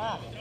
Come.